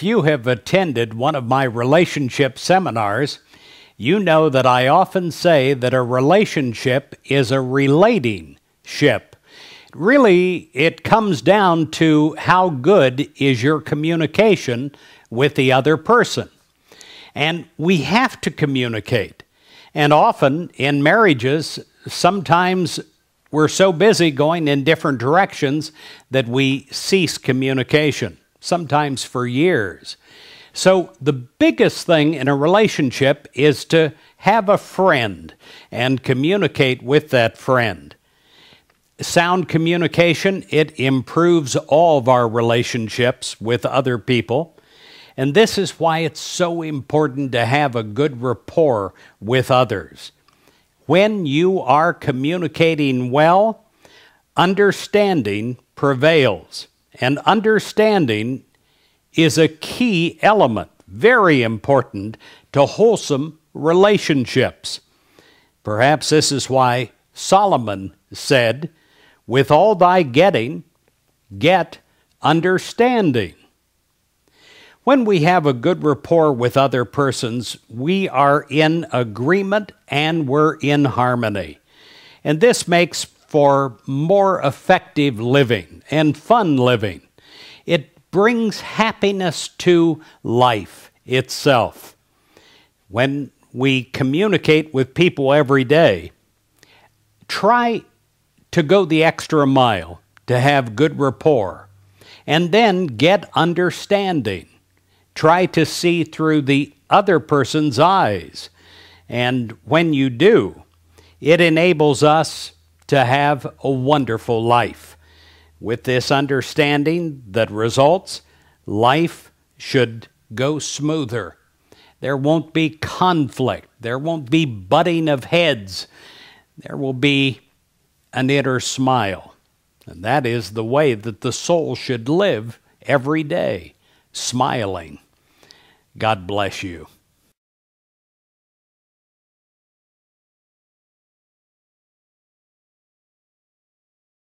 If you have attended one of my relationship seminars, you know that I often say that a relationship is a relating ship. Really, it comes down to how good is your communication with the other person. And we have to communicate. And often in marriages, sometimes we're so busy going in different directions that we cease communication, sometimes for years. So, the biggest thing in a relationship is to have a friend and communicate with that friend. Sound communication, it improves all of our relationships with other people. And this is why it's so important to have a good rapport with others. When you are communicating well, understanding prevails. And understanding is a key element, very important to wholesome relationships. Perhaps this is why Solomon said, With all thy getting, get understanding. When we have a good rapport with other persons, we are in agreement and we're in harmony. And this makes for more effective living and fun living. It brings happiness to life itself. When we communicate with people every day, try to go the extra mile to have good rapport and then get understanding. Try to see through the other person's eyes. And when you do, it enables us to have a wonderful life. With this understanding that results, life should go smoother. There won't be conflict. There won't be butting of heads. There will be an inner smile. And that is the way that the soul should live every day, smiling. God bless you.